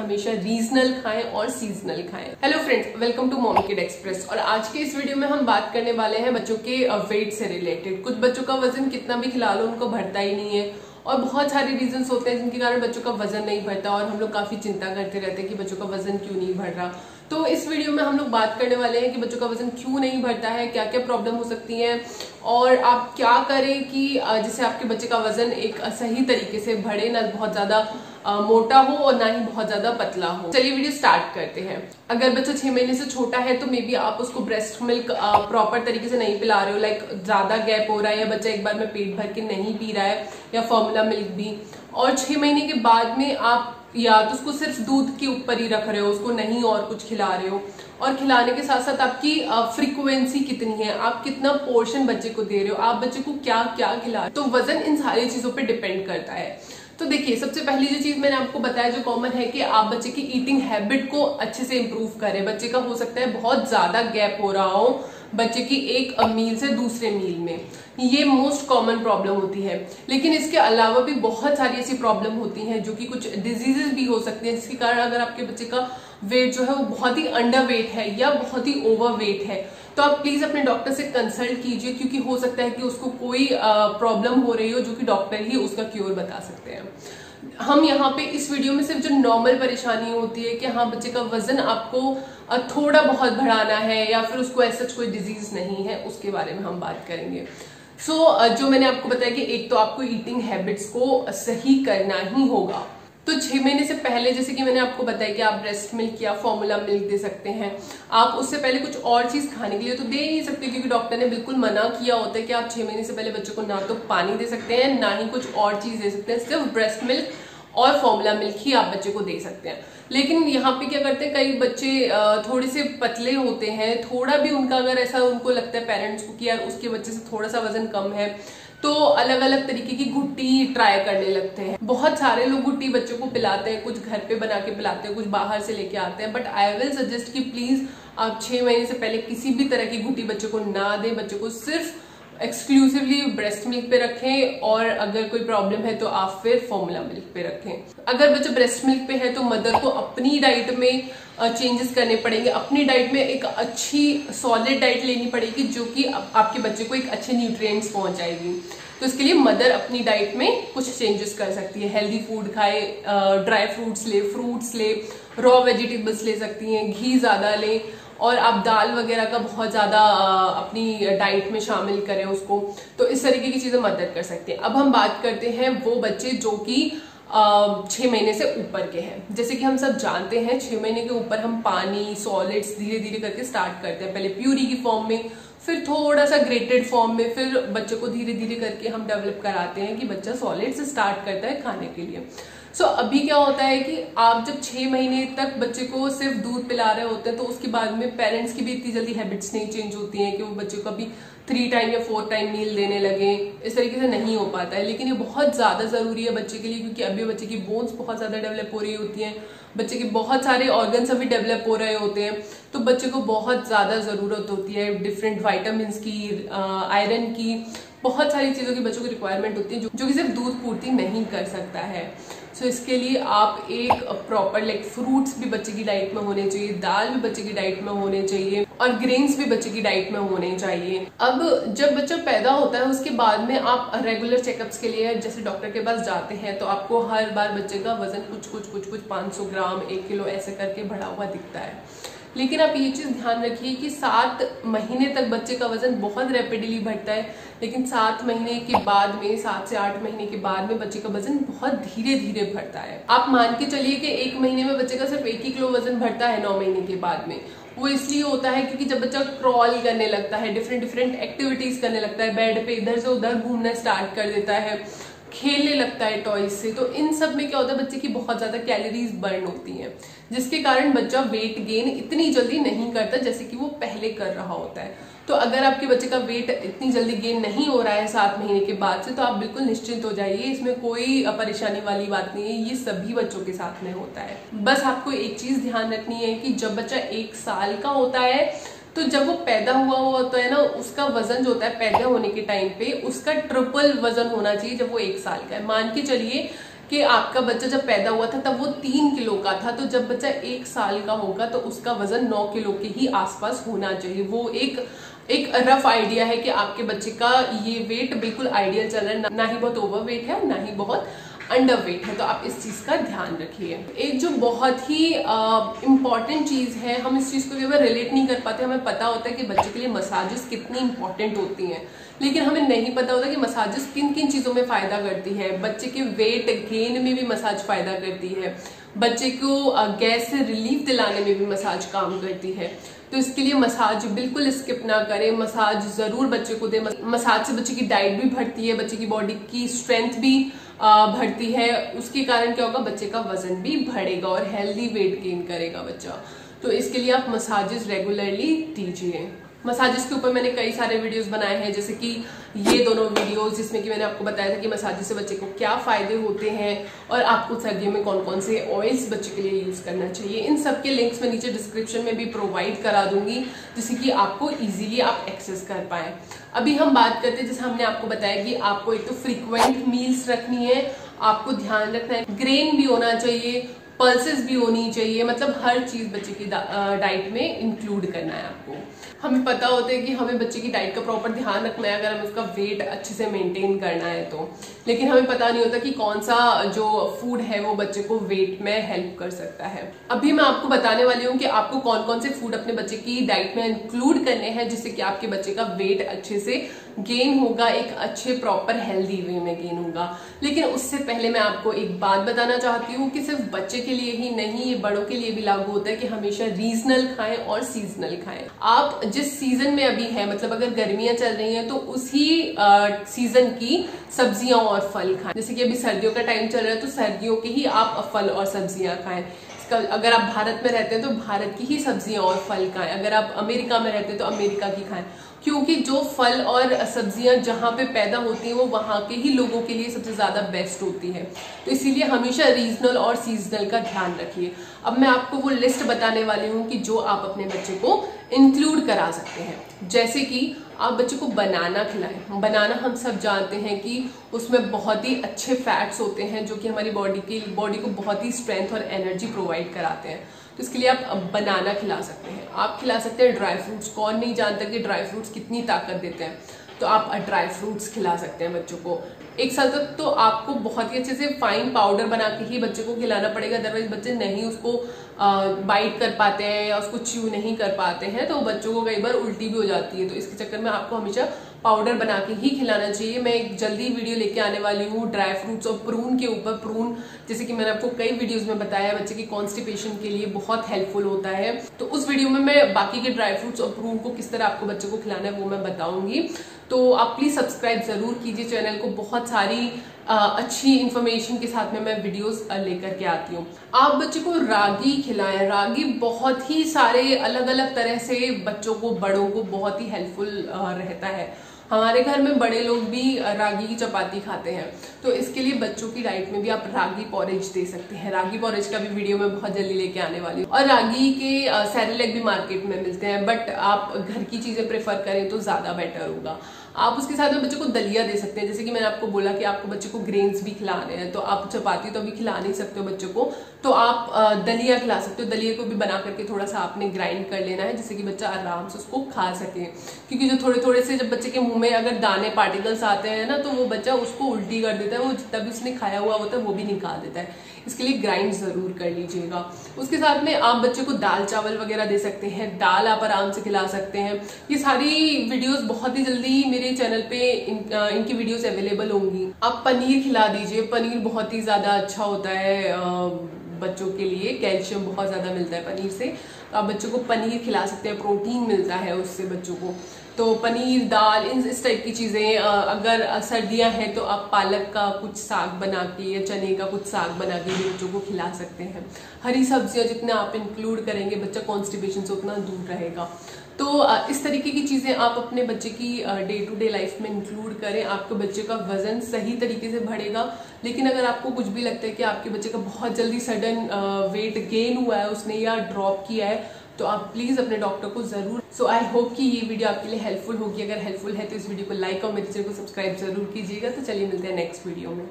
हमेशा रीजनल खाएँ और सीजनल खाएँ। Hello friends welcome to Mom Kid Express और आज के इस वीडियो में हम बात करने वाले हैं बच्चों के वेट से रिलेटेड कुछ बच्चों का वज़न कितना भी खिला लो, उनको भरता ही नहीं है। और बहुत सारे रीजन होते हैं जिनके कारण बच्चों का वज़न नहीं बढ़ता और हम लोग काफ़ी चिंता करते रहते हैं कि बच्चों का वज़न क्यों नहीं बढ़ रहा। तो इस वीडियो में हम लोग बात करने वाले हैं कि बच्चों का वज़न क्यों नहीं बढ़ता है क्या क्या प्रॉब्लम हो सकती है, और आप क्या करें कि जिससे आपके बच्चे का वज़न एक सही तरीके से बढ़े, ना बहुत ज़्यादा मोटा हो और ना ही बहुत ज़्यादा पतला हो। चलिए वीडियो स्टार्ट करते हैं। अगर बच्चा छह महीने से छोटा है तो मे बी आप उसको ब्रेस्ट मिल्क प्रॉपर तरीके से नहीं पिला रहे हो। लाइक ज़्यादा गैप हो रहा है या बच्चा एक बार में पेट भर के नहीं पी रहा है या फॉर्मूला मिल्क भी। और छह महीने के बाद में आप या तो उसको सिर्फ़ दूध के ऊपर ही रख रहे हो, उसको नहीं और कुछ खिला रहे हो। और खिलाने के साथ साथ आपकी फ्रीक्वेंसी कितनी है, आप कितना पोर्शन बच्चे को दे रहे हो, आप बच्चे को क्या क्या खिला रहे हो। तो वज़न इन सारी चीज़ों पे डिपेंड करता है। तो देखिए, सबसे पहली जो चीज़ मैंने आपको बताया, जो कॉमन है कि आप बच्चे की ईटिंग हैबिट को अच्छे से इंप्रूव करें। बच्चे का हो सकता है बहुत ज़्यादा गैप हो रहा हो बच्चे की एक मील से दूसरे मील में। ये मोस्ट कॉमन प्रॉब्लम होती है। लेकिन इसके अलावा भी बहुत सारी ऐसी प्रॉब्लम होती हैं, जो कि कुछ डिजीजेस भी हो सकती हैं, जिसके कारण अगर आपके बच्चे का वेट जो है वो बहुत ही अंडर वेट है या बहुत ही ओवर वेट है। तो आप प्लीज़ अपने डॉक्टर से कंसल्ट कीजिए क्योंकि हो सकता है कि उसको कोई प्रॉब्लम हो रही हो जो कि डॉक्टर ही उसका क्योर बता सकते हैं। हम यहाँ पे इस वीडियो में सिर्फ़ जो नॉर्मल परेशानी होती है कि हाँ बच्चे का वज़न आपको थोड़ा बहुत बढ़ाना है या फिर उसको ऐसा कोई डिज़ीज़ नहीं है उसके बारे में हम बात करेंगे। सो so, जो मैंने आपको बताया कि एक तो आपको ईटिंग हैबिट्स को सही करना ही होगा। तो छह महीने से पहले, जैसे कि मैंने आपको बताया कि आप ब्रेस्ट मिल्क या फॉर्मूला मिल्क दे सकते हैं। आप उससे पहले कुछ और चीज़ खाने के लिए तो दे नहीं सकते, क्योंकि डॉक्टर ने बिल्कुल मना किया होता है कि आप छह महीने से पहले बच्चों को ना तो पानी दे सकते हैं, ना ही कुछ और चीज़ दे सकते हैं, सिर्फ़ ब्रेस्ट मिल्क और फॉर्मूला मिल्क ही आप बच्चे को दे सकते हैं। लेकिन यहाँ पे क्या करते हैं, कई बच्चे थोड़े से पतले होते हैं, थोड़ा भी उनका अगर ऐसा उनको लगता है पेरेंट्स को कि यार उसके बच्चे से थोड़ा सा वज़न कम है तो अलग अलग तरीके की गुट्टी ट्राई करने लगते हैं। बहुत सारे लोग गुट्टी बच्चों को पिलाते हैं, कुछ घर पे बना के पिलाते हैं, कुछ बाहर से लेके आते हैं बट आई विल सजेस्ट कि प्लीज़ आप छह महीने से पहले किसी भी तरह की गुट्टी बच्चों को ना दें, बच्चों को सिर्फ़ एक्सक्लूसिवली ब्रेस्ट मिल्क पे रखें और अगर कोई प्रॉब्लम है तो आप फिर फॉर्मूला मिल्क पे रखें। अगर बच्चा ब्रेस्ट मिल्क पे है तो मदर को अपनी डाइट में चेंजेस करने पड़ेंगे। अपनी डाइट में एक अच्छी सॉलिड डाइट लेनी पड़ेगी जो कि आपके बच्चे को एक अच्छे न्यूट्रिएंट्स पहुंचाएगी। तो इसके लिए मदर अपनी डाइट में कुछ चेंजेस कर सकती है। हेल्दी फ़ूड खाए ड्राई फ्रूट्स ले फ्रूट्स ले। रॉ वेजिटेबल्स ले सकती हैं, घी ज़्यादा लें और आप दाल वगैरह का बहुत ज़्यादा अपनी डाइट में शामिल करें उसको तो इस तरीके की चीज़ें मदद कर सकते हैं। अब हम बात करते हैं वो बच्चे जो कि छः महीने से ऊपर के हैं। जैसे कि हम सब जानते हैं छः महीने के ऊपर हम पानी सॉलिड्स धीरे धीरे करके स्टार्ट करते हैं। पहले प्यूरी की फॉर्म में, फिर थोड़ा सा ग्रेटेड फॉर्म में, फिर बच्चे को धीरे धीरे करके हम डेवलप कराते हैं कि बच्चा सॉलिड स्टार्ट करता है खाने के लिए। सो so, अभी क्या होता है कि आप जब छः महीने तक बच्चे को सिर्फ़ दूध पिला रहे होते हैं तो उसके बाद में पेरेंट्स की भी इतनी जल्दी हैबिट्स नहीं चेंज होती हैं कि वो बच्चे को अभी थ्री टाइम या फोर टाइम मील देने लगे। इस तरीके से नहीं हो पाता है। लेकिन ये बहुत ज़्यादा ज़रूरी है बच्चे के लिए क्योंकि अभी बच्चे की बोन्स बहुत ज़्यादा डेवलप हो रही होती हैं। बच्चे के बहुत सारे ऑर्गन्स अभी डेवलप हो रहे होते हैं। तो बच्चे को बहुत ज़्यादा ज़रूरत होती है डिफरेंट वाइटामस की आयरन की। बहुत सारी चीज़ों की बच्चों की रिक्वायरमेंट होती है जो, कि सिर्फ़ दूध पूर्ति नहीं कर सकता है। सो इसके लिए आप एक प्रॉपर लाइक फ्रूट्स भी बच्चे की डाइट में होने चाहिए, दाल भी बच्चे की डाइट में होने चाहिए और ग्रेन्स भी बच्चे की डाइट में होने चाहिए। अब जब बच्चा पैदा होता है, उसके बाद में आप रेगुलर चेकअप्स के लिए, जैसे डॉक्टर के पास जाते हैं तो आपको हर बार बच्चे का वज़न कुछ कुछ कुछ कुछ 500 ग्राम, एक किलो ऐसे करके बढ़ा हुआ दिखता है। लेकिन आप ये चीज़ ध्यान रखिए कि सात महीने तक बच्चे का वज़न बहुत रैपिडली बढ़ता है, लेकिन सात महीने के बाद में, सात से आठ महीने के बाद में बच्चे का वज़न बहुत धीरे धीरे बढ़ता है। आप मान के चलिए कि एक महीने में बच्चे का सिर्फ़ एक ही किलो वज़न बढ़ता है नौ महीने के बाद में। वो इसलिए होता है क्योंकि जब बच्चा क्रॉल करने लगता है डिफरेंट डिफरेंट एक्टिविटीज़ करने लगता है बेड पे इधर से उधर घूमना स्टार्ट कर देता है खेलने लगता है टॉयज से तो इन सब में क्या होता है, बच्चे की बहुत ज़्यादा कैलोरीज बर्न होती हैं, जिसके कारण बच्चा वेट गेन इतनी जल्दी नहीं करता जैसे कि वो पहले कर रहा होता है। तो अगर आपके बच्चे का वेट इतनी जल्दी गेन नहीं हो रहा है सात महीने के बाद से तो आप बिल्कुल निश्चिंत हो जाइए, इसमें कोई परेशानी वाली बात नहीं है, ये सभी बच्चों के साथ में होता है। बस आपको एक चीज़ ध्यान रखनी है कि जब बच्चा एक साल का होता है तो जब वो पैदा हुआ हुआ होता है ना, उसका वज़न जो होता है पैदा होने के टाइम पे, उसका ट्रिपल वज़न होना चाहिए जब वो एक साल का है। मान के चलिए कि आपका बच्चा जब पैदा हुआ था, तब वो तीन किलो का था तो जब बच्चा एक साल का होगा तो उसका वज़न नौ किलो के ही आसपास होना चाहिए। वो एक एक रफ आइडिया है कि आपके बच्चे का ये वेट बिल्कुल आइडियल चल रहा है। ना ही बहुत ओवर वेट है, ना ही बहुत अंडर वेट है तो आप इस चीज़ का ध्यान रखिए। एक जो बहुत ही इंपॉर्टेंट चीज़ है, हम इस चीज़ को भी अगर रिलेट नहीं कर पाते, हमें पता होता है कि बच्चे के लिए मसाजेस कितनी इंपॉर्टेंट होती हैं। लेकिन हमें नहीं पता होता कि मसाजेस किन किन चीज़ों में फ़ायदा करती है। बच्चे के वेट गेन में भी मसाज फ़ायदा करती है। बच्चे को गैस से रिलीफ दिलाने में भी मसाज काम करती है। तो इसके लिए मसाज बिल्कुल स्किप ना करें। मसाज ज़रूर बच्चे को दे। मसाज से बच्चे की डाइट भी बढ़ती है, बच्चे की बॉडी की स्ट्रेंथ भी बढ़ती है। उसके कारण क्या होगा? बच्चे का वज़न भी बढ़ेगा और हेल्दी वेट गेन करेगा बच्चा। तो इसके लिए आप मसाजेस रेगुलरली दीजिए। मसाजेस के ऊपर मैंने कई सारे वीडियोस बनाए हैं, जैसे कि ये दोनों वीडियोस जिसमें कि मैंने आपको बताया था कि मसाजेस से बच्चे को क्या फ़ायदे होते हैं और आपको सर्दियों में कौन कौन से ऑयल्स बच्चे के लिए यूज़ करना चाहिए। इन सब के लिंक्स मैं नीचे डिस्क्रिप्शन में भी प्रोवाइड करा दूँगी, जिससे कि आपको ईजिली आप एक्सेस कर पाए। अभी हम बात करते हैं, जैसे हमने आपको बताया कि आपको एक तो फ्रीक्वेंट मील्स रखनी है, आपको ध्यान रखना है। ग्रेन भी होना चाहिए पल्सेस भी होनी चाहिए। मतलब हर चीज़ बच्चे की डाइट में इंक्लूड करना है आपको। हमें पता होता है कि हमें बच्चे की डाइट का प्रॉपर ध्यान रखना है, अगर हमें उसका वेट अच्छे से मेंटेन करना है तो। लेकिन हमें पता नहीं होता कि कौन सा जो फ़ूड है वो बच्चे को वेट में हेल्प कर सकता है। अभी मैं आपको बताने वाली हूँ कि आपको कौन कौन से फ़ूड अपने बच्चे की डाइट में इंक्लूड करने हैं, जिससे कि आपके बच्चे का वेट अच्छे से गेन होगा, एक अच्छे प्रॉपर हेल्दी वे में गेन होगा। लेकिन उससे पहले मैं आपको एक बात बताना चाहती हूँ कि सिर्फ़ बच्चे के लिए ही नहीं, ये बड़ों के लिए भी लागू होता है कि हमेशा रीजनल खाएँ और सीजनल खाएँ। आप जिस सीज़न में अभी है मतलब अगर गर्मियाँ चल रही हैं तो उसी सीज़न की सब्ज़ियाँ और फल खाएँ। जैसे कि अभी सर्दियों का टाइम चल रहा है तो सर्दियों के ही आप फल और सब्ज़ियाँ खाएँ। अगर आप भारत में रहते हैं तो भारत की ही सब्ज़ियाँ और फल खाएँ। अगर आप अमेरिका में रहते हैं तो अमेरिका की खाएँ। क्योंकि जो फल और सब्ज़ियाँ जहाँ पे पैदा होती हैं, वो वहाँ के ही लोगों के लिए सबसे ज़्यादा बेस्ट होती है। तो इसीलिए हमेशा रीजनल और सीजनल का ध्यान रखिए। अब मैं आपको वो लिस्ट बताने वाली हूँ कि जो आप अपने बच्चे को इंक्लूड करा सकते हैं। जैसे कि आप बच्चे को बनाना खिलाएँ। बनाना, हम सब जानते हैं कि उसमें बहुत ही अच्छे फैट्स होते हैं जो कि हमारी बॉडी की बॉडी को बहुत ही स्ट्रेंथ और एनर्जी प्रोवाइड कराते हैं। तो इसके लिए आप बनाना खिला सकते हैं। आप खिला सकते हैं ड्राई फ्रूट्स कौन नहीं जानता कि ड्राई फ्रूट्स कितनी ताकत देते हैं। तो आप ड्राई फ्रूट्स खिला सकते हैं बच्चों को। एक साल तक तो आपको बहुत ही अच्छे से फाइन पाउडर बना के ही बच्चे को खिलाना पड़ेगा अदरवाइज़ बच्चे नहीं उसको बाइट कर पाते हैं या उसको च्यू नहीं कर पाते हैं तो बच्चों को कई बार उल्टी भी हो जाती है। तो इसके चक्कर में आपको हमेशा पाउडर बना के ही खिलाना चाहिए। मैं एक जल्दी वीडियो लेके आने वाली हूँ ड्राई फ्रूट्स और प्रून के ऊपर प्रून जैसे कि मैंने आपको कई वीडियोस में बताया, बच्चे की कॉन्स्टिपेशन के लिए बहुत हेल्पफुल होता है। तो उस वीडियो में मैं बाकी के ड्राई फ्रूट्स और प्रून को किस तरह आपको बच्चे को खिलाना है वो मैं बताऊँगी। तो आप प्लीज़ सब्सक्राइब ज़रूर कीजिए चैनल को। बहुत सारी आ, अच्छी इन्फॉर्मेशन के साथ में मैं वीडियोस लेकर के आती हूँ। आप बच्चे को रागी खिलाएँ। रागी बहुत ही सारे अलग अलग तरह से बच्चों को बड़ों को बहुत ही हेल्पफुल रहता है। हमारे घर में बड़े लोग भी रागी की चपाती खाते हैं। तो इसके लिए बच्चों की डाइट में भी आप रागी पॉरेज दे सकते हैं। रागी पॉरेज का भी वीडियो मैं बहुत जल्दी लेके आने वाली हूँ। और रागी के सैरेलेक भी मार्केट में मिलते हैं बट आप घर की चीज़ें प्रेफर करें तो ज़्यादा बेटर होगा। आप उसके साथ में बच्चे को दलिया दे सकते हैं। जैसे कि मैंने आपको बोला कि आपको बच्चे को ग्रेन्स भी खिलाने हैं तो आप चपाती तो अभी खिला नहीं सकते हो बच्चों को। तो आप दलिया खिला सकते हो। दलिया को भी बना करके थोड़ा सा आपने ग्राइंड कर लेना है, जिससे कि बच्चा आराम से उसको खा सके। क्योंकि जो थोड़े थोड़े से जब बच्चे के मुँह में अगर दाने पार्टिकल्स आते हैं ना तो वो बच्चा उसको उल्टी कर देता है। वो जितना भी उसने खाया हुआ होता है, वो भी निकाल देता है। इसके लिए ग्राइंड ज़रूर कर लीजिएगा। उसके साथ में आप बच्चे को दाल चावल वगैरह दे सकते हैं दाल आप आराम से खिला सकते हैं। ये सारी वीडियोस बहुत ही जल्दी मेरे चैनल पे इन, आ, इनकी वीडियोस अवेलेबल होंगी। आप पनीर खिला दीजिए। पनीर बहुत ही ज़्यादा अच्छा होता है आ, बच्चों के लिए। कैल्शियम बहुत ज़्यादा मिलता है पनीर से। तो आप बच्चों को पनीर खिला सकते हैं, प्रोटीन मिलता है उससे बच्चों को। तो पनीर, दाल इन इस टाइप की चीज़ें अगर सर्दियाँ हैं तो आप पालक का कुछ साग बना के या चने का कुछ साग बना के भी बच्चों को खिला सकते हैं। हरी सब्ज़ियाँ जितना आप इंक्लूड करेंगे, बच्चा कॉन्स्टिपेशन से उतना दूर रहेगा। तो इस तरीके की चीज़ें आप अपने बच्चे की डे टू डे लाइफ में इंक्लूड करें। आपके बच्चे का वज़न सही तरीके से बढ़ेगा। लेकिन अगर आपको कुछ भी लगता है कि आपके बच्चे का बहुत जल्दी सडन वेट गेन हुआ है, उसने या ड्रॉप किया है तो आप प्लीज़ अपने डॉक्टर को ज़रूर सो आई होप कि ये वीडियो आपके लिए हेल्पफुल होगी। अगर हेल्पफुल है तो इस वीडियो को लाइक और मेरे चैनल को सब्सक्राइब ज़रूर कीजिएगा। तो चलिए मिलते हैं नेक्स्ट वीडियो में।